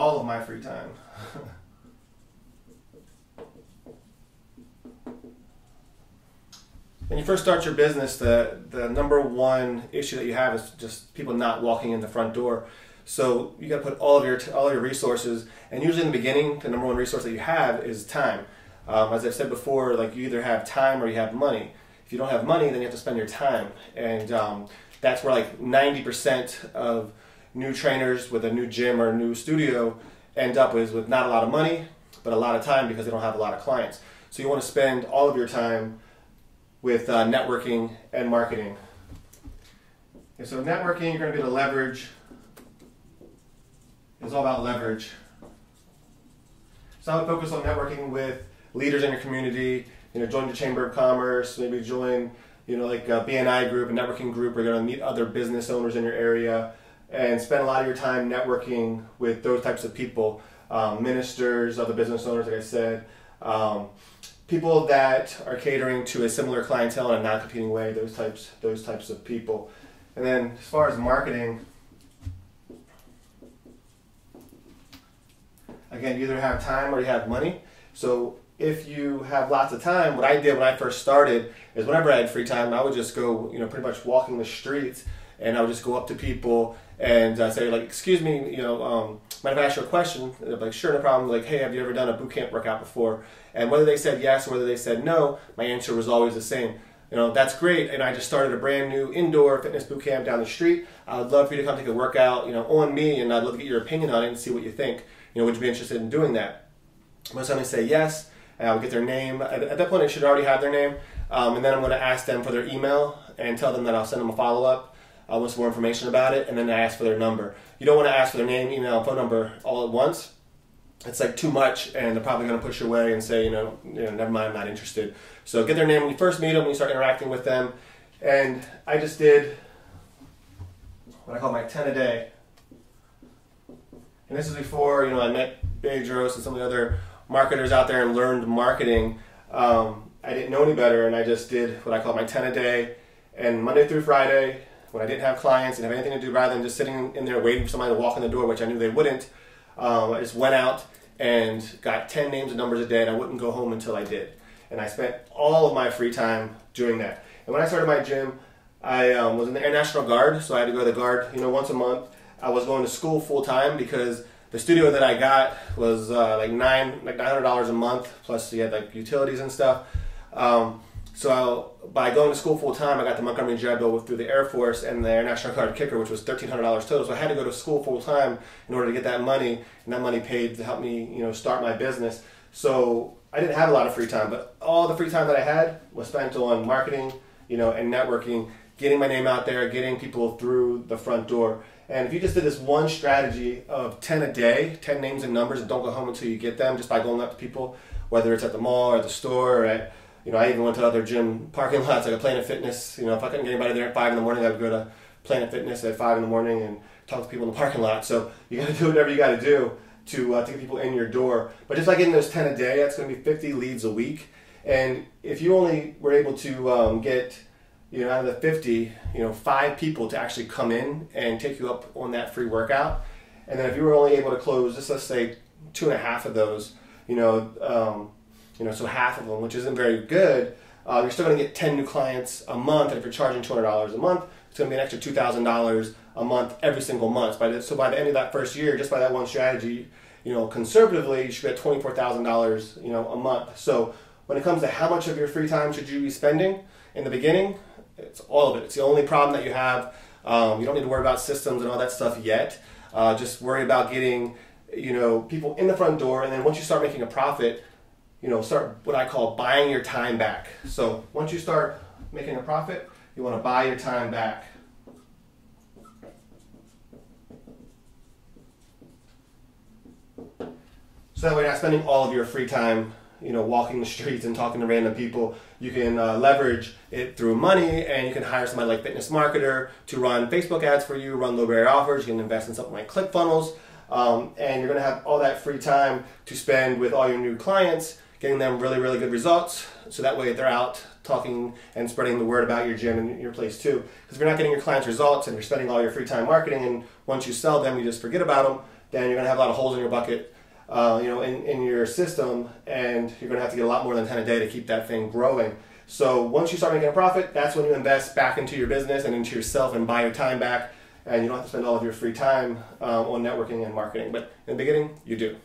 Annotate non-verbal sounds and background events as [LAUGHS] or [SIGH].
all of my free time. [LAUGHS] when you first start your business, the, the number one issue that you have is just people not walking in the front door. So you got to put all of your all of your resources, and usually in the beginning, the number one resource that you have is time. Um, as I've said before, like you either have time or you have money. If you don't have money, then you have to spend your time, and um, that's where like 90% of new trainers with a new gym or new studio end up with with not a lot of money, but a lot of time because they don't have a lot of clients. So you want to spend all of your time with uh, networking and marketing. And so networking, you're going to be able to leverage. It's all about leverage. So I would focus on networking with leaders in your community. You know, join the Chamber of Commerce. Maybe join, you know, like a BNI group, a networking group. Where you're going to meet other business owners in your area and spend a lot of your time networking with those types of people, um, ministers, other business owners, like I said. Um, people that are catering to a similar clientele in a non-competing way, those types, those types of people. And then as far as marketing, again, you either have time or you have money. So if you have lots of time, what I did when I first started is whenever I had free time, I would just go, you know, pretty much walking the streets and I would just go up to people and uh, say like, excuse me, you know, um, might have asked you a question? And like, sure, no problem. Like, hey, have you ever done a boot camp workout before? And whether they said yes or whether they said no, my answer was always the same. You know, that's great. And I just started a brand new indoor fitness boot camp down the street. I would love for you to come take a workout, you know, on me, and I'd love to get your opinion on it and see what you think. You know, would you be interested in doing that? Most time they say yes, and I would get their name. At, at that point, I should already have their name. Um, and then I'm going to ask them for their email and tell them that I'll send them a follow up uh, want some more information about it, and then I ask for their number. You don't want to ask for their name, email, phone number all at once. It's like too much, and they're probably going to push you away and say, you know, you know, never mind, I'm not interested. So get their name when you first meet them, when you start interacting with them. And I just did what I call my 10 a day. And this is before, you know, I met Bedros and some of the other marketers out there and learned marketing. Um, I didn't know any better, and I just did what I call my 10 a day. And Monday through Friday, when I didn't have clients and have anything to do rather than just sitting in there waiting for somebody to walk in the door, which I knew they wouldn't, um, I just went out and got 10 names and numbers a day and I wouldn't go home until I did. And I spent all of my free time doing that. And when I started my gym, I um, was in the Air National Guard, so I had to go to the Guard, you know, once a month. I was going to school full time because the studio that I got was uh, like nine, like nine hundred dollars a month, plus you had like utilities and stuff. Um, so by going to school full time, I got the Montgomery GI Bill through the Air Force and the Air National Guard kicker, which was thirteen hundred dollars total. So I had to go to school full time in order to get that money, and that money paid to help me, you know, start my business. So I didn't have a lot of free time, but all the free time that I had was spent on marketing, you know, and networking, getting my name out there, getting people through the front door. And if you just did this one strategy of 10 a day, 10 names and numbers, and don't go home until you get them, just by going up to people, whether it's at the mall or the store or at you know, I even went to other gym parking lots, like a Planet Fitness. You know, if I couldn't get anybody there at five in the morning, I would go to Planet Fitness at five in the morning and talk to people in the parking lot. So you got to [LAUGHS] do whatever you got to do to uh, to get people in your door. But just like getting those ten a day, that's going to be fifty leads a week. And if you only were able to um, get, you know, out of the fifty, you know, five people to actually come in and take you up on that free workout, and then if you were only able to close, just let's say two and a half of those, you know. Um, you know, so half of them, which isn't very good, uh, you're still going to get 10 new clients a month. And if you're charging $200 a month, it's going to be an extra $2,000 a month every single month. By the, so by the end of that first year, just by that one strategy, you know, conservatively, you should be at $24,000, you know, a month. So when it comes to how much of your free time should you be spending in the beginning, it's all of it. It's the only problem that you have. Um, you don't need to worry about systems and all that stuff yet. Uh, just worry about getting, you know, people in the front door. And then once you start making a profit, you know, start what I call buying your time back. So once you start making a profit, you want to buy your time back. So that way you're not spending all of your free time, you know, walking the streets and talking to random people. You can uh, leverage it through money and you can hire somebody like Fitness Marketer to run Facebook ads for you, run low barrier offers. You can invest in something like ClickFunnels. Um, and you're going to have all that free time to spend with all your new clients getting them really, really good results. So that way they're out talking and spreading the word about your gym and your place too. Because if you're not getting your clients results and you're spending all your free time marketing and once you sell them, you just forget about them, then you're going to have a lot of holes in your bucket, uh, you know, in, in your system, and you're going to have to get a lot more than 10 a day to keep that thing growing. So once you start making a profit, that's when you invest back into your business and into yourself and buy your time back, and you don't have to spend all of your free time um, on networking and marketing. But in the beginning, you do.